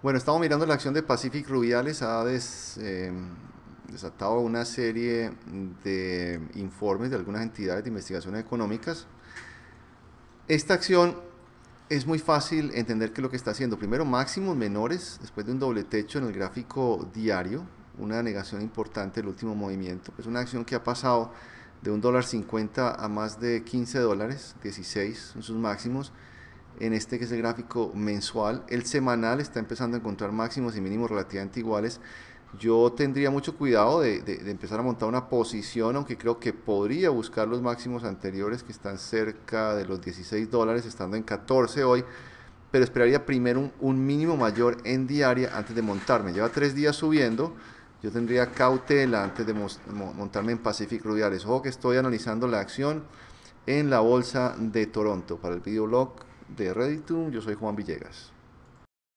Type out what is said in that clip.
Bueno, estamos mirando la acción de Pacific Rubiales, ha eh, desatado una serie de informes de algunas entidades de investigaciones económicas. Esta acción es muy fácil entender qué es lo que está haciendo. Primero, máximos menores, después de un doble techo en el gráfico diario, una negación importante del último movimiento. Es una acción que ha pasado de un dólar 50 a más de 15 dólares, 16 son sus máximos. En este que es el gráfico mensual, el semanal está empezando a encontrar máximos y mínimos relativamente iguales. Yo tendría mucho cuidado de, empezar a montar una posición, aunque creo que podría buscar los máximos anteriores que están cerca de los 16 dólares, estando en 14 hoy, pero esperaría primero un, un mínimo mayor en diaria antes de montarme. Lleva tres días subiendo, yo tendría cautela antes de montarme en Pacific Rubiales. Ojo que estoy analizando la acción en la bolsa de Toronto. Para el videoblog de Redditum, yo soy Juan Villegas.